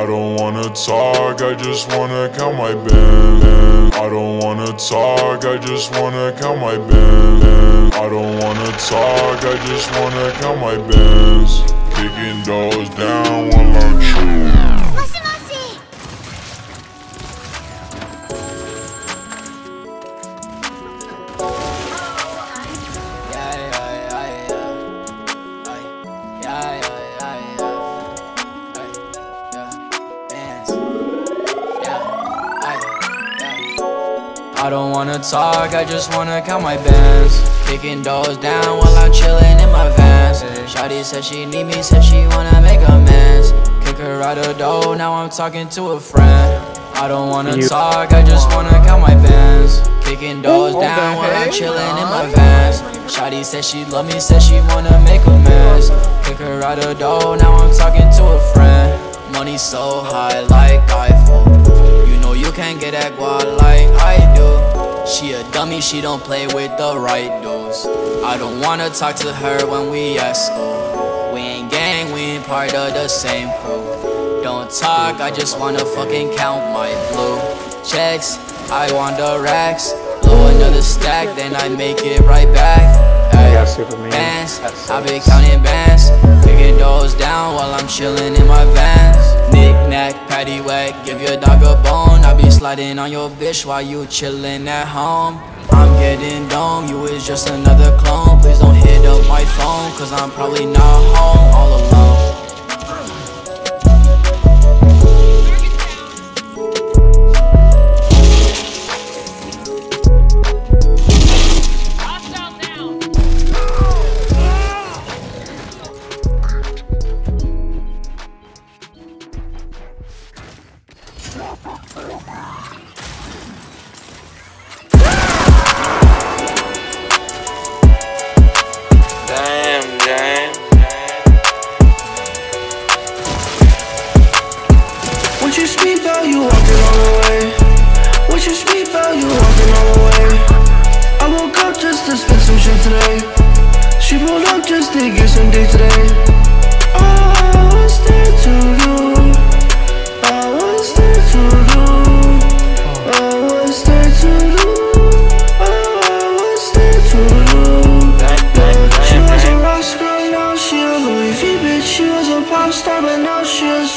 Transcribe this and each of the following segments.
I don't wanna talk, I just wanna count my bands. I don't wanna talk, I just wanna count my bands. I don't wanna talk, I just wanna count my bands. Kicking doors down while I'm chillin'. I don't wanna talk, I just wanna count my bands. Kicking doors down while I'm chillin' in my vans. Shawty said she need me, said she wanna make amends. Kick her out the door, now I'm talking to a friend. I don't wanna talk, I just wanna count my bands. Kicking doors down while I'm chillin' in my vans. Shawty said she love me, said she wanna make amends. Kick her out the door, now I'm talking to a friend. Money so high like Eiffel. Can't get that guap like I do. She a dummy, she don't play with the right dudes. I don't wanna talk to her when we at school. We ain't gang, we ain't part of the same crew. Don't talk, I just wanna fucking count my blue checks. I want the racks. Blow another stack, then I make it right back. Ay, got Superman. Bands, I been six. counting bands. Kicking those down while I'm chillin' in my vans. Knick knack, patty whack, give your dog a bone. I be sliding on your bitch while you chillin' at home. I'm getting dome, you is just another clone. Please don't hit up my phone, cause I'm probably not home all alone. What you speak about, you walking all the way. What you speak about, you walking all the way. I woke up just to spend some shit today. She pulled up just to get some dick today. Oh, what's there to? Oh, what's there to? Oh, what's there to? Oh, what's there to? She was a rock star, now she a Louis V bitch. She was a pop star, but now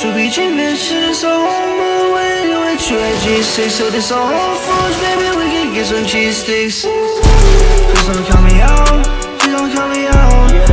she a Subi G bitch. It's a home away with you at G6. So this all whole baby. We can get some cheese sticks. Please don't count me out. Please don't count me out.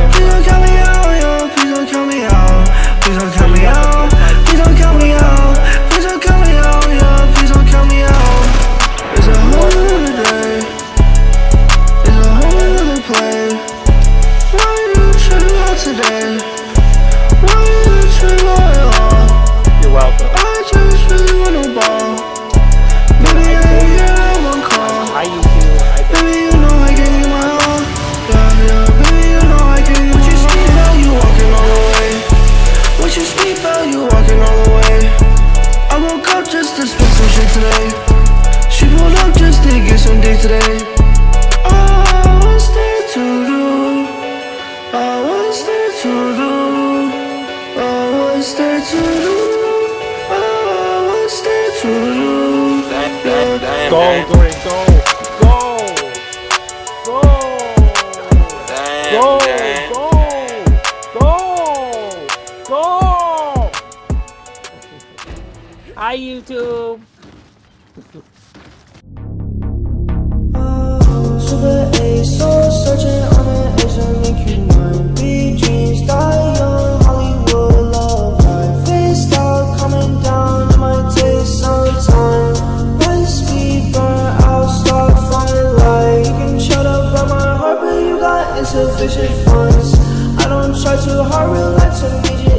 To do? What's there to do? What's there to do? Damn, damn, damn. Go, damn. Dorian, go. Go. Go. Damn, Go. damn. Go. Go. Go. Hi, YouTube. Uh, Super A, soul insufficient funds. I don't try too hard, real life to need you